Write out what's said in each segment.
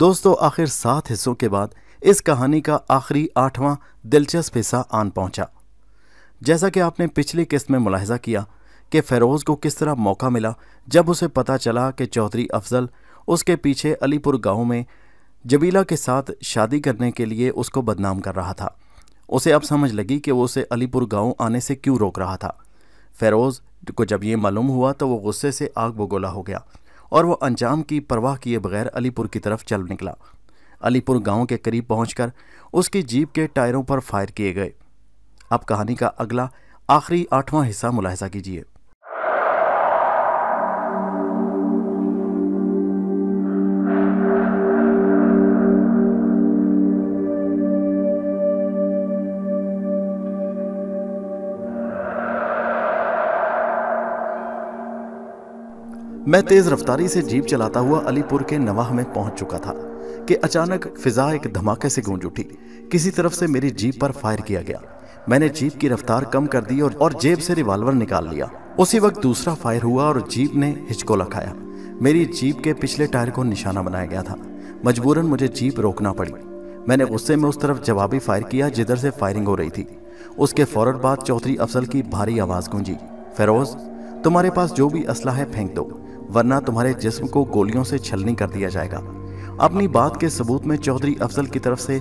دوستو، آخر سات حصوں کے بعد اس کہانی کا آخری آٹھواں دلچسپ حصہ آن پہنچا۔ جیسا کہ آپ نے پچھلی قسط میں ملاحظہ کیا کہ فیروز کو کس طرح موقع ملا جب اسے پتا چلا کہ چودھری افضل اس کے پیچھے علی پور گاؤں میں جبیلہ کے ساتھ شادی کرنے کے لیے اس کو بدنام کر رہا تھا۔ اسے اب سمجھ لگی کہ وہ اسے علی پور گاؤں آنے سے کیوں روک رہا تھا۔ فیروز کو جب یہ معلوم ہوا تو وہ غصے سے آگ بگولا ہو گیا۔ اور وہ انجام کی پرواہ کیے بغیر علی پور کی طرف چل نکلا۔ علی پور گاؤں کے قریب پہنچ کر اس کی جیپ کے ٹائروں پر فائر کیے گئے۔ اب کہانی کا اگلا آخری آٹھواں حصہ ملاحظہ کیجیے میں تیز رفتاری سے جیپ چلاتا ہوا علی پور کے نواح میں پہنچ چکا تھا کہ اچانک فضا ایک دھماکے سے گونج اٹھی۔ کسی طرف سے میری جیپ پر فائر کیا گیا۔ میں نے جیپ کی رفتار کم کر دی اور جیب سے ریوالور نکال لیا۔ اسی وقت دوسرا فائر ہوا اور جیپ نے ہچکو لکھایا میری جیپ کے پچھلے ٹائر کو نشانہ بنایا گیا تھا۔ مجبوراً مجھے جیپ روکنا پڑی۔ میں نے غصے میں اس طرف جوابی فائر کیا جدھر سے فائرنگ ہو رہی تھی۔ اس کے فوراً بعد چودھری افضل کی بھاری آواز گونجی۔ فیروز، تمہارے پاس جو بھی اسلحہ ہے پھینک دو۔ ورنہ تمہارے جسم کو گولیوں سے چھلنی کر دیا جائے گا۔ اپنی بات کے ثبوت میں چودھری افضل کی طرف سے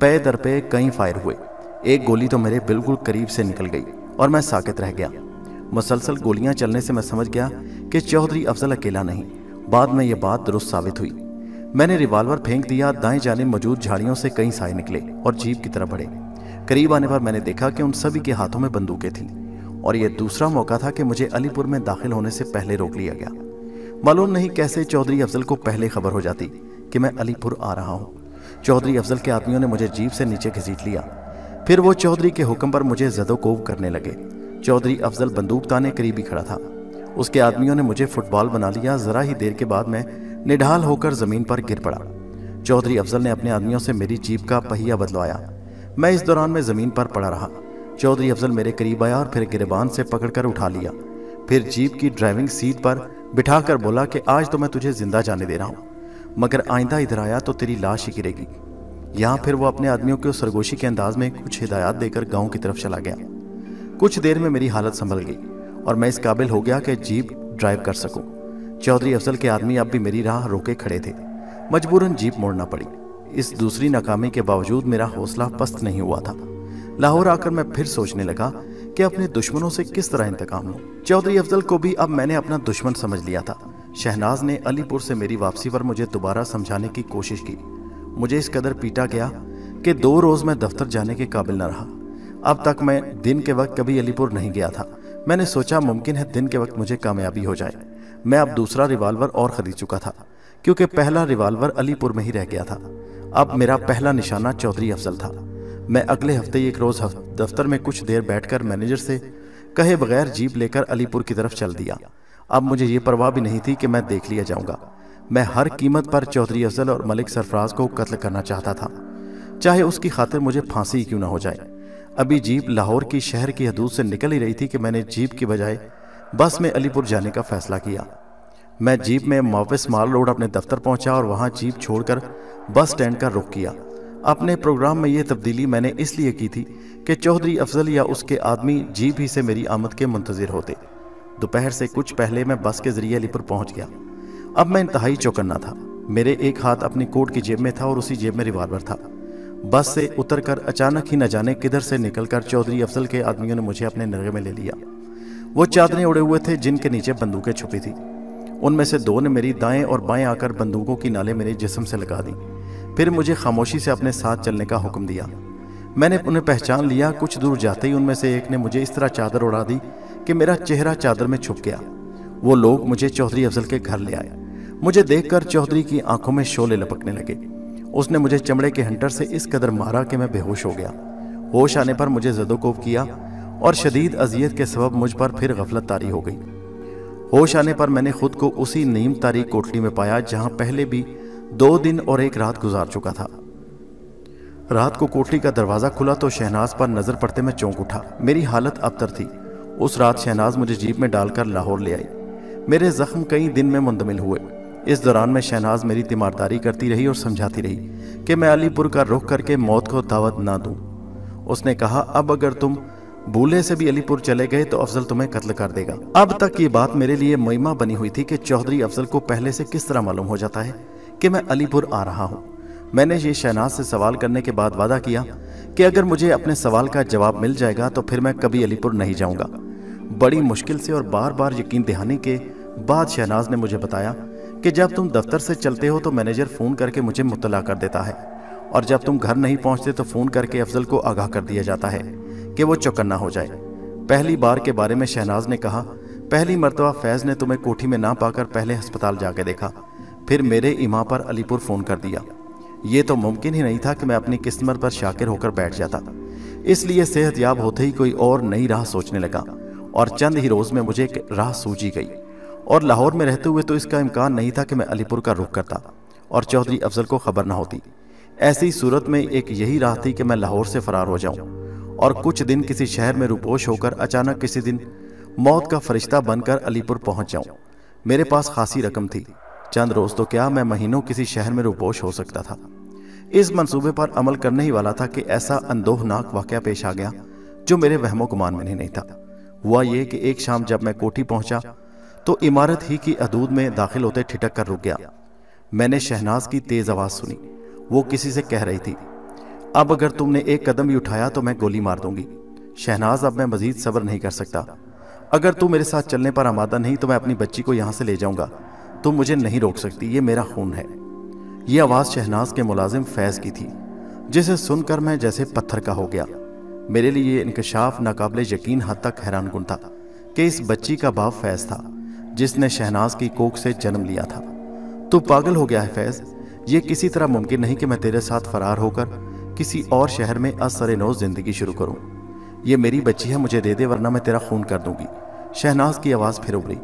پے در پے کئی فائر ہوئے۔ ایک گولی تو میرے بالکل قریب سے نکل گئی اور میں ساکت رہ گیا۔ مسلسل گولیاں چلنے سے میں سمجھ گیا کہ چودھری افضل اکیلا نہیں۔ بعد میں یہ بات درست ثابت ہوئی۔ میں نے ریوالور پھینک دیا، دائیں جانے موجود جھاڑیوں سے کئی سائے نکلے اور جیپ کی طرف بڑھے۔ قریب آنے پر میں نے دیکھا کہ ان سبھی کے ہاتھوں میں بندوقیں تھیں اور یہ دوسرا موقع تھا کہ مجھے علی پور میں داخل ہونے سے پہلے روک لیا گیا۔ معلوم نہیں کیسے چودھری افضل کو پہلے خبر ہو جاتی کہ میں علی پور آ رہا ہوں۔ چودھری افضل کے آدمیوں نے مجھے جیپ سے نیچے گھسیٹ لیا۔ پھر وہ چودھری کے حکم پر مجھے زد و کوب کرنے لگے۔ چودھری افضل بندوق تانے قریبی کھڑا تھا۔ اس کے آدمیوں نے مجھے فٹ بال بنا لیا۔ ذرا ہی دیر کے بعد میں نڈھال ہو کر زمین پر گر پڑا۔ چودھری افضل نے اپنے آدمیوں سے میری جیپ کا پہیا بدلوایا۔ میں اس دوران میں زمین پر پڑا رہا۔ چودھری افضل میرے قریب آیا اور پھر گربان سے پکڑ کر اٹھا لیا۔ پھر جیپ کی ڈرائیونگ سیٹ پر بٹھا کر بولا کہ آج تو میں تجھے زندہ جانے دے رہا ہوں، مگر آئندہ ادھر آیا تو تیری لاش ہی گرے گی۔ یہاں پھر وہ اپنے آدمیوں کے سرگوشی کے انداز میں کچھ ہدایات دے کر گاؤں کی طرف چلا گیا۔ کچھ دیر میں میری حالت سنبھل گئی اور میں اس قابل ہو گیا کہ جیپ ڈرائیو کر سکوں۔ چودھری افضل کے آدمی اب بھی میری راہ روکے کھڑے تھے۔ مجبوراً جیپ موڑنا پڑی۔ اس دوسری ناکامی کے باوجود میرا حوصلہ پست نہیں ہوا تھا۔ لاہور آ کر میں پھر سوچنے لگا کہ اپنے دشمنوں سے کس طرح انتقام لوں چودھری افضل کو بھی اب میں نے اپنا دشمن سمجھ لیا تھا۔ شہناز نے علی پور سے میری واپسی پر مجھے دوبارہ سمجھانے کی کوشش کی۔ مجھے اس قدر پیٹا گیا کہ دو روز میں دفتر جانے کے قابل نہ رہا۔ اب تک میں دن کے وقت کبھی علی پور نہیں گیا تھا۔ میں نے سوچا ممکن ہے دن کے وقت مجھے کامیابی ہو جائے۔ میں اب دوسرا ریوالور اور خرید چکا تھا، کیونکہ پہلا ریوالور علی پور میں ہی رہ گیا تھا۔ اب میرا پہلا نشانہ چودھری افضل تھا۔ میں اگلے ہفتے ایک روز دفتر میں کچھ دیر بیٹھ کر مینیجر سے کہے بغیر جیپ لے کر علی پور کی طرف چل دیا۔ اب مجھے یہ پرواہ بھی نہیں تھی کہ میں دیکھ لیا جاؤں گا۔ میں ہر قیمت پر چودھری افضل اور ملک سرفراز کو قتل کرنا چاہتا تھا۔ چاہے اس کی خاطر مجھے پھانسی کیوں نہ ہو جائے۔ ابھی جیپ لاہور کی شہر کی حدود سے نکل ہی رہی تھی کہ میں نے جیپ کی بجائے بس میں علی پور جانے کا فیصلہ کیا۔ میں جیپ میں موفس مال روڈ اپنے دفتر پہنچا اور وہاں جیپ چھوڑ کر بس سٹینڈ کا رخ کیا۔ اپنے پروگرام میں یہ تبدیلی میں نے اس لیے کی تھی کہ چودھری افضل یا اس کے آدمی جیپ ہی سے میری آمد کے منتظر ہوتے۔ دوپہر سے کچھ پہلے میں بس کے ذریعے علی پر پہنچ گیا۔ اب میں انتہائی چوکنا تھا۔ میرے ایک ہاتھ اپنی کوٹ کی جیب میں تھا اور اسی جیب میں ریوالور تھا۔ بس سے اتر کر اچانک ہی نہ جانے کدھر سے نکل کر چودھری افضل کے آدمیوں نے مجھے اپنے نرغے میں لے لیا۔ وہ چادریں اڑے ہوئے تھے جن کے نیچے بندوقیں چھپی تھی ان میں سے دو نے میری دائیں اور بائیں آ کر بندوقوں کی نالے میرے جسم سے لگا دی پھر مجھے خاموشی سے اپنے ساتھ چلنے کا حکم دیا۔ میں نے انہیں پہچان لیا، کچھ دور جاتے ہی ان میں سے ایک نے مجھے اس طرح چادر اڑا دی کہ میرا چہرہ چادر میں چھپ گیا۔ وہ لوگ مجھے چودھری افضل کے گھر لے آئے۔ مجھے دیکھ کر چودھری کی آنکھوں میں شولے لپکنے لگے۔ اس نے مجھے چمڑے کے ہنٹر سے اس قدر مارا کہ میں بے ہوش ہو گیا۔ ہوش آنے پر مجھے زد و کوب کیا اور شدید اذیت کے سبب مجھ پر پھر غفلت تاری ہو گئی۔ ہوش آنے پر میں نے خود کو اسی نیم تاریخ کوٹلی میں پایا جہاں پہلے بھی دو دن اور ایک رات گزار چکا تھا۔ رات کو کوٹلی کا دروازہ کھلا تو شہناز پر نظر پڑتے میں چونک اٹھا۔ میری حالت ابتر تھی۔ اس رات شہناز مجھے جیپ میں ڈال کر لاہور لے آئی۔ میرے زخم کئی دن میں مندمل ہوئے۔ اس دوران میں شہناز میری تیمارداری کرتی رہی اور سمجھاتی رہی کہ میں علی پور کا رخ کر کے موت کو دعوت نہ دوں۔ اس نے کہا، اب اگر تم بولے سے بھی علی پور چلے گئے تو افضل تمہیں قتل کر دے گا۔ اب تک یہ بات میرے لیے مہمہ بنی ہوئی تھی کہ چودھری افضل کو پہلے سے کس طرح معلوم ہو جاتا ہے۔ کہ میں علی پور آ رہا ہوں۔ میں نے یہ شہناز سے سوال کرنے کے بعد وعدہ کیا کہ اگر مجھے اپنے سوال کا جواب مل جائے گا تو پھر میں کبھی علی پور نہیں جاؤں گا۔ بڑی مشکل سے اور بار بار یقین دہانی کے بعد شہناز نے مجھے بتایا کہ جب تم دفتر سے چلتے ہو تو مینیجر فون کر کے مجھے مطلع کر دیتا ہے اور جب تم گھر نہیں پہنچتے تو فون کر کے افضل کو آگاہ کر دیا جاتا ہے کہ وہ چوکنا ہو جائے۔ پہلی بار کے بارے میں شہناز نے کہا، پہلی مرتبہ فیض نے تمہیں کوٹھی میں نہ پا کر پہلے ہسپتال جا کے دیکھا۔ پھر میرے اماں پر علی پور فون کر دیا۔ یہ تو ممکن ہی نہیں تھا کہ میں اپنی قسمت پر شاکر ہو کر بیٹھ جاتا۔ اس لیے صحت یاب ہوتے ہی کوئی اور نئی راہ سوچنے لگا۔ اور چند ہی روز میں مجھے ایک راہ سوچی گئی۔ اور لاہور میں رہتے ہوئے تو اس کا امکان نہیں تھا کہ میں علی پور کا رخ کرتا۔ اور چودھری افضل کو خبر نہ ہوتی۔ ایسی صورت میں ایک یہی راہ تھی کہ میں لاہور سے فرار ہو جاؤں۔ اور کچھ دن کسی شہر میں روپوش ہو کر اچانک کسی دن موت کا فرشتہ بن کر علی پور پہنچ جاؤں۔ میرے پاس خاصی رقم تھی۔ چند روز تو کیا میں مہینوں کسی شہر میں روپوش ہو سکتا تھا۔ اس منصوبے پر عمل کرنے ہی والا تھا کہ ایسا اندوہناک واقعہ پیش آ گیا جو میرے وہم و گمان میں نہیں تھا۔ ہوا یہ کہ ایک شام جب میں کوٹھی پہنچا تو عمارت ہی کی حدود میں داخل ہوتے ٹھٹک کر رک گیا۔ میں نے شہناز کی تیز آواز سنی۔ وہ کسی سے کہہ رہی تھی، اب اگر تم نے ایک قدم بھی اٹھایا تو میں گولی مار دوں گی۔ شہناز، اب میں مزید صبر نہیں کر سکتا۔ اگر تم میرے ساتھ چلنے پر آمادہ نہیں تو میں اپنی بچی کو یہاں سے لے جاؤں گا۔ تم مجھے نہیں روک سکتی، یہ میرا خون ہے۔ یہ آواز شہناز کے ملازم فیض کی تھی، جسے سن کر میں جیسے پتھر کا ہو گیا۔ میرے لیے یہ انکشاف ناقابل یقین حد تک حیران کن تھا کہ اس بچی کا باپ فیض تھا، جس نے شہناز کی کوک سے جنم لیا تھا۔ تو پاگل ہو گیا ہے فیض، یہ کسی طرح ممکن نہیں کہ میں تیرے ساتھ فرار ہو کر کسی اور شہر میں اثر نو زندگی شروع کروں۔ یہ میری بچی ہے، مجھے دے دے، ورنہ میں تیرا خون کر دوں گی۔ شہناز کی آواز پھر ابری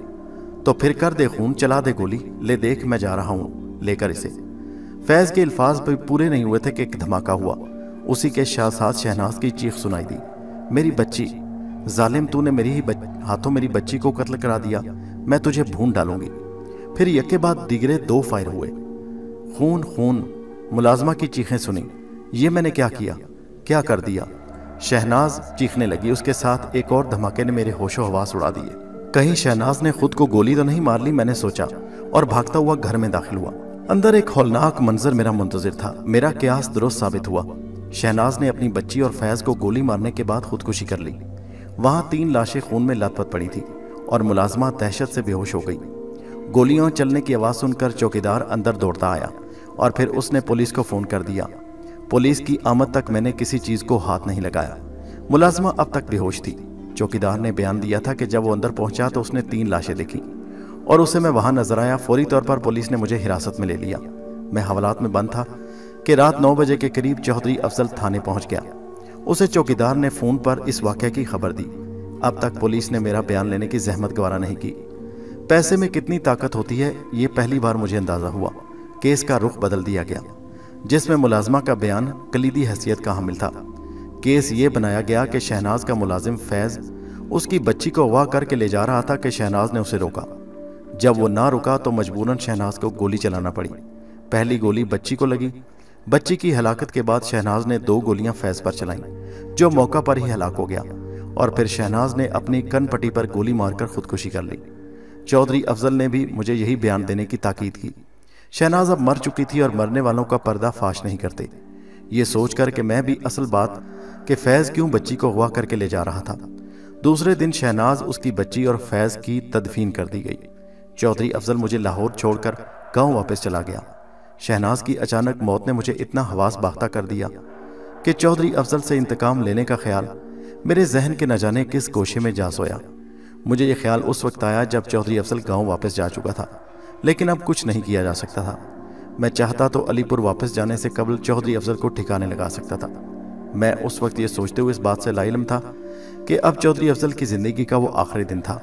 تو پھر کر دے خون، چلا دے گولی، لے دیکھ میں جا رہا ہوں، لے کر اسے۔ فیض کے الفاظ بھی پورے نہیں ہوئے تھے کہ ایک دھماکہ ہوا۔ اسی کے شاہ شہناز کی چیخ سنائی دی۔ میری بچی، ظالم تو نے میری ہی ہاتھوں میری بچی کو قتل کرا دیا۔ میں تجھے بھون ڈالوں گی۔ پھر یکے بعد دیگرے دو فائر ہوئے۔ خون خون، ملازمہ کی چیخیں سنی یہ میں نے کیا کیا؟ کیا کر دیا؟ شہناز چیخنے لگی، اس کے ساتھ ایک اور دھماکے نے میرے ہوش و حواس اڑا دیے۔ کہیں شہناز نے خود کو گولی تو نہیں مار لی، میں نے سوچا، اور بھاگتا ہوا گھر میں داخل ہوا۔ اندر ایک ہولناک منظر میرا منتظر تھا، میرا قیاس درست ثابت ہوا۔ شہناز نے اپنی بچی اور فیض کو گولی مارنے کے بعد خودکشی کر لی۔ وہاں تین لاشیں خون میں لت پت پڑی تھی اور ملازمہ دہشت سے بے ہوش ہو گئی۔ گولیاں چلنے کی آواز سن کر چوکیدار اندر دوڑتا آیا، اور پھر اس نے پولیس کو فون کر دیا۔ پولیس کی آمد تک میں نے کسی چیز کو ہاتھ نہیں لگایا۔ ملازمہ اب تک بے ہوش تھی۔ چوکیدار نے بیان دیا تھا کہ جب وہ اندر پہنچا تو اس نے تین لاشیں دیکھی اور اسے میں وہاں نظر آیا۔ فوری طور پر پولیس نے مجھے حراست میں لے لیا۔ میں حوالات میں بند تھا کہ رات نو بجے کے قریب چودھری افضل تھانے پہنچ گیا۔ اسے چوکیدار نے فون پر اس واقعہ کی خبر دی۔ اب تک پولیس نے میرا بیان لینے کی زحمت گوارا نہیں کی۔ پیسے میں کتنی طاقت ہوتی ہے یہ پہلی بار مجھے اندازہ ہوا۔ کیس کا رخ بدل دیا گیا، جس میں ملازمہ کا بیان کلیدی حیثیت کا حامل تھا۔ کیس یہ بنایا گیا کہ شہناز کا ملازم فیض اس کی بچی کو اغوا کر کے لے جا رہا تھا کہ شہناز نے اسے روکا۔ جب وہ نہ رکا تو مجبوراً شہناز کو گولی چلانا پڑی۔ پہلی گولی بچی کو لگی۔ بچی کی ہلاکت کے بعد شہناز نے دو گولیاں فیض پر چلائیں، جو موقع پر ہی ہلاک ہو گیا۔ اور پھر شہناز نے اپنی کن پٹی پر گولی مار کر خودکشی کر لی۔ چودھری افضل نے بھی مجھے یہی بیان دینے کی تاکید کی۔ شہناز اب مر چکی تھی اور مرنے والوں کا پردہ فاش نہیں کرتے۔ یہ سوچ کر کہ میں بھی اصل بات کہ فیض کیوں بچی کو اغوا کر کے لے جا رہا تھا۔ دوسرے دن شہناز اس کی بچی اور فیض کی تدفین کر دی گئی۔ چودھری افضل مجھے لاہور چھوڑ کر گاؤں واپس چلا گیا۔ شہناز کی اچانک موت نے مجھے اتنا حواس باختہ کر دیا کہ چودھری افضل سے انتقام لینے کا خیال میرے ذہن کے نہ جانے کس گوشے میں جا سویا۔ مجھے یہ خیال اس وقت آیا جب چودھری افضل گاؤں واپس جا چکا تھا، لیکن اب کچھ نہیں کیا جا سکتا تھا۔ میں چاہتا تو علی پور واپس جانے سے قبل چودھری افضل کو ٹھکانے لگا سکتا تھا۔ میں اس وقت یہ سوچتے ہوئے اس بات سے لائلم تھا کہ اب چودھری افضل کی زندگی کا وہ آخری دن تھا۔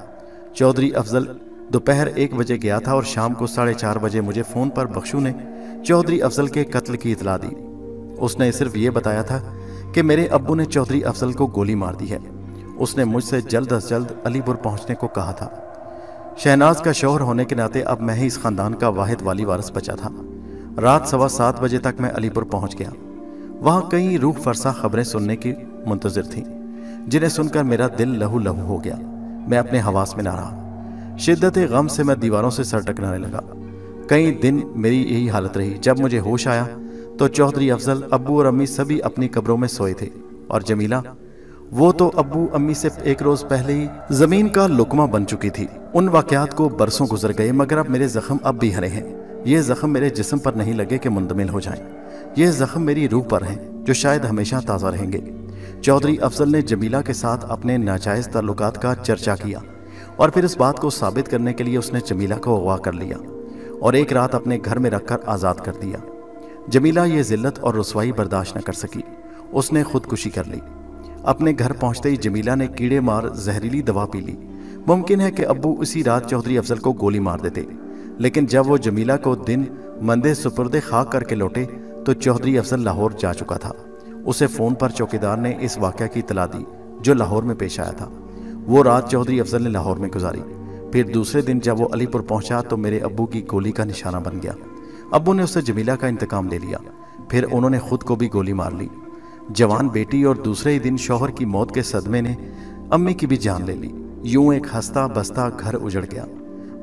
چودھری افضل دوپہر ایک بجے گیا تھا اور شام کو ساڑھے چار بجے مجھے فون پر بخشو نے چودھری افضل کے قتل کی اطلاع دی۔ اس نے صرف یہ بتایا تھا کہ میرے ابو نے چودھری افضل کو گولی مار دی ہے۔ اس نے مجھ سے جلد از جلد علی پور پہنچنے کو کہا تھا۔ شہناز کا شوہر ہونے کے ناطے اب میں ہی اس خاندان کا واحد والی وارث بچا تھا۔ رات سوا سات بجے تک میں علی پور پہنچ گیا۔ وہاں کئی روح فرسا خبریں سننے کی منتظر تھیں، جنہیں سن کر میرا دل لہو لہو ہو گیا۔ میں اپنے حواس میں نہ رہا۔ شدت غم سے میں دیواروں سے سر ٹکرانے لگا۔ کئی دن میری یہی حالت رہی۔ جب مجھے ہوش آیا تو چودھری افضل، ابو اور امی سبھی اپنی قبروں میں سوئے تھے۔ اور جمیلہ، وہ تو ابو، امی سے ایک روز پہلے ہی زمین کا لکمہ بن چکی تھی۔ ان واقعات کو برسوں گزر گئے، مگر اب میرے زخم اب بھی ہرے ہیں۔ یہ زخم میرے جسم پر نہیں لگے کہ مندمل ہو جائیں۔ یہ زخم میری روح پر ہیں جو شاید ہمیشہ تازہ رہیں گے۔ چودھری افضل نے جمیلہ کے ساتھ اپنے ناجائز تعلقات کا چرچا کیا اور پھر اس بات کو ثابت کرنے کے لیے اس نے جمیلہ کو اغوا کر لیا اور ایک رات اپنے گھر میں رکھ کر آزاد کر دیا۔ جمیلہ یہ ذلت اور رسوائی برداشت نہ کر سکی۔ اس نے خودکشی کر لی۔ اپنے گھر پہنچتے ہی جمیلہ نے کیڑے مار زہریلی دوا پی لی۔ ممکن ہے کہ ابو اسی رات چودھری افضل کو گولی مار دیتے۔ لیکن جب وہ جمیلہ کو دن مندے سپردے خاک کر کے لوٹے تو چودھری افضل لاہور جا چکا تھا۔ اسے فون پر چوکیدار نے اس واقعہ کی اطلاع دی جو لاہور میں پیش آیا تھا۔ وہ رات چودھری افضل نے لاہور میں گزاری۔ پھر دوسرے دن جب وہ علی پور پہنچا تو میرے ابو کی گولی کا نشانہ بن گیا۔ ابو نے اسے جمیلہ کا انتقام لے لیا۔ پھر انہوں نے خود کو بھی گولی مار لی۔ جوان بیٹی اور دوسرے ہی دن شوہر کی موت کے صدمے نے امی کی بھی جان لے لی۔ یوں ایک ہستا بستا گھر اجڑ گیا۔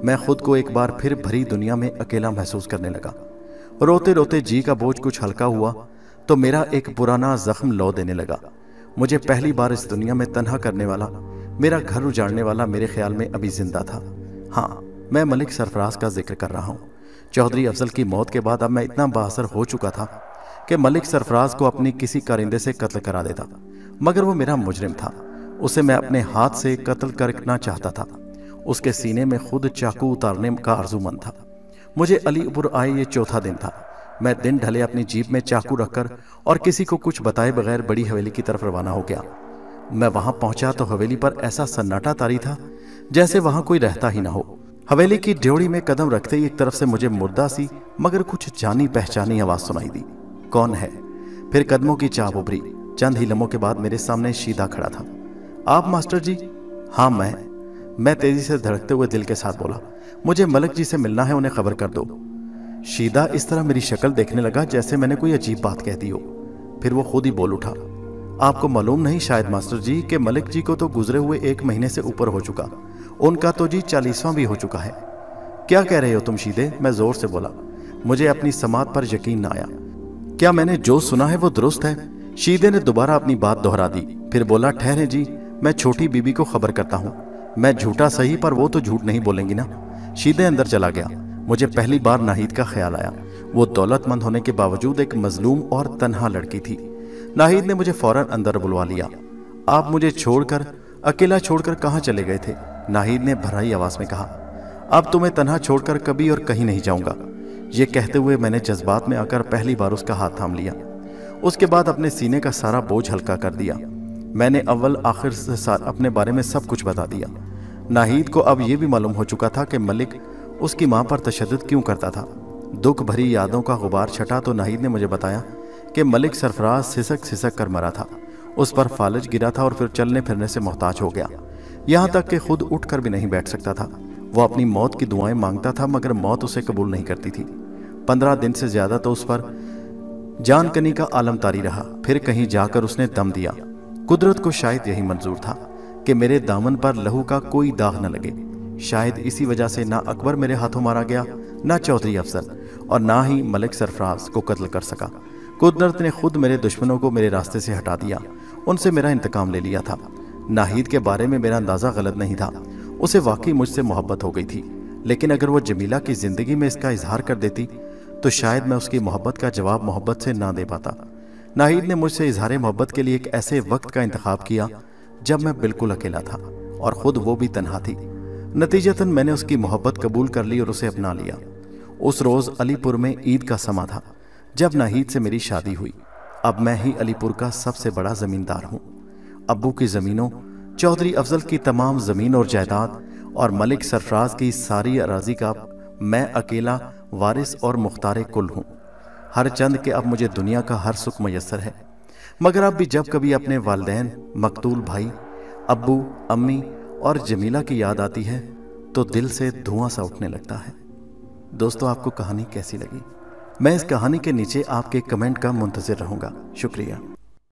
میں خود کو ایک بار پھر بھری دنیا میں اکیلا محسوس کرنے لگا۔ روتے روتے جی کا بوجھ کچھ ہلکا ہوا تو میرا ایک پرانا زخم لو دینے لگا۔ مجھے پہلی بار اس دنیا میں تنہا کرنے والا، میرا گھر اجاڑنے والا میرے خیال میں ابھی زندہ تھا۔ ہاں میں ملک سرفراز کا ذکر کر رہا ہوں۔ چودھری افضل کی موت کے بعد اب میں اتنا باثر ہو چکا تھا کہ ملک سرفراز کو اپنی کسی کارندے سے قتل کرا دیتا، مگر وہ میرا مجرم تھا۔ اسے میں اپنے ہاتھ سے قتل کرنا چاہتا تھا۔ اس کے سینے میں خود چاقو اتارنے کا عرضو مند تھا۔ مجھے علی پور آئے یہ چوتھا دن تھا۔ میں دن ڈھلے اپنی جیب میں چاقو رکھ کر اور کسی کو کچھ بتائے بغیر بڑی حویلی کی طرف روانہ ہو گیا۔ میں وہاں پہنچا تو حویلی پر ایسا سناٹا تاری تھا جیسے وہاں کوئی رہتا ہی نہ ہو۔ حویلی کی ڈیوڑی میں قدم رکھتے ہی ایک طرف سے مجھے مردہ سی مگر کچھ جانی پہچانی آواز سنائی دی۔ کون ہے؟ پھر قدموں کی چاپ ابری چند ہی لمحوں کے بعد میرے سامنے شیدہ کھڑا تھا۔ آپ ماسٹر جی؟ ہاں میں۔ میں تیزی سے دھڑکتے ہوئے دل کے ساتھ بولا، مجھے ملک جی سے ملنا ہے، انہیں خبر کر دو۔ شیدہ اس طرح میری شکل دیکھنے لگا جیسے میں نے کوئی عجیب بات کہہ دی ہو۔ پھر وہ خود ہی بول اٹھا، آپ کو معلوم نہیں شاید ماسٹر جی کہ ملک جی کو تو گزرے ہوئے ایک مہینے سے اوپر ہو چکا، ان کا تو جی چالیسواں بھی ہو چکا ہے۔ کیا کہہ رہے ہو تم شیدے؟ میں زور سے بولا، مجھے اپنی سماعت پر یقین نہ آیا۔ کیا میں نے جو سنا ہے وہ درست ہے؟ شیدے نے دوبارہ اپنی بات دہرا دی، پھر بولا، ٹھہرے جی میں چھوٹی بی بی کو خبر کرتا ہوں۔ میں جھوٹا صحیح پر وہ تو جھوٹ نہیں بولیں گی نا۔ شیدے اندر چلا گیا۔ مجھے پہلی بار ناہید کا خیال آیا۔ وہ دولت مند ہونے کے باوجود ایک مظلوم اور تنہا لڑکی تھی۔ ناہید نے مجھے فوراً اندر بلوا لیا۔ آپ مجھے چھوڑ کر، اکیلا چھوڑ کر کہاں چلے گئے تھے؟ ناہید نے بھرائی آواز میں کہا۔ اب تمہیں تنہا چھوڑ کر کبھی اور کہیں نہیں جاؤں گا۔ یہ کہتے ہوئے میں نے جذبات میں آ کر پہلی بار اس کا ہاتھ تھام لیا۔ اس کے بعد اپنے سینے کا سارا بوجھ ہلکا کر دیا۔ میں نے اول آخر سے اپنے بارے میں سب کچھ بتا دیا۔ ناہید کو اب یہ بھی معلوم ہو چکا تھا کہ ملک اس کی ماں پر تشدد کیوں کرتا تھا۔ دکھ بھری یادوں کا غبار چھٹا تو ناہید نے مجھے بتایا کہ ملک سرفراز سسک سسک کر مرا تھا۔ اس پر فالج گرا تھا اور پھر چلنے پھرنے سے محتاج ہو گیا۔ یہاں تک کہ خود اٹھ کر بھی نہیں بیٹھ سکتا تھا۔ وہ اپنی موت کی دعائیں مانگتا تھا مگر موت اسے قبول نہیں کرتی تھی۔ پندرہ دن سے زیادہ تو اس پر جان کنی کا عالم تاری رہا۔ پھر کہیں جا کر اس نے دم دیا۔ قدرت کو شاید یہی منظور تھا کہ میرے دامن پر لہو کا کوئی داغ نہ لگے۔ شاید اسی وجہ سے نہ اکبر میرے ہاتھوں مارا گیا، نہ چودھری افضل اور نہ ہی ملک سرفراز کو قتل کر سکا۔ قدرت نے خود میرے دشمنوں کو میرے راستے سے ہٹا دیا، ان سے میرا انتقام لے لیا تھا۔ ناہید کے بارے میں میرا اندازہ غلط نہیں تھا، اسے واقعی مجھ سے محبت ہو گئی تھی۔ لیکن اگر وہ جمیلہ کی زندگی میں اس کا اظہار کر دیتی، تو شاید میں اس کی محبت کا جواب محبت سے نہ دے پاتا۔ ناہید نے مجھ سے اظہار محبت کے لیے ایک ایسے وقت کا انتخاب کیا جب میں بالکل اکیلا تھا اور خود وہ بھی تنہا تھی۔ نتیجتاً میں نے اس کی محبت قبول کر لی اور اسے اپنا لیا۔ اس روز علی پور میں عید کا سما تھا جب ناہید سے میری شادی ہوئی۔ اب میں ہی علی پور کا سب سے بڑا زمیندار ہوں۔ ابو کی زمینوں، چودھری افضل کی تمام زمین اور جائیداد اور ملک سرفراز کی ساری اراضی کا میں اکیلا وارث اور مختار کل ہوں۔ ہر چند کہ اب مجھے دنیا کا ہر سکھ میسر ہے۔ مگر اب بھی جب کبھی اپنے والدین، مقتول بھائی، ابو، امی اور جمیلہ کی یاد آتی ہے، تو دل سے دھواں سا اٹھنے لگتا ہے۔ دوستو، آپ کو کہانی کیسی لگی؟ میں اس کہانی کے نیچے آپ کے کمنٹ کا منتظر رہوں گا۔ شکریہ۔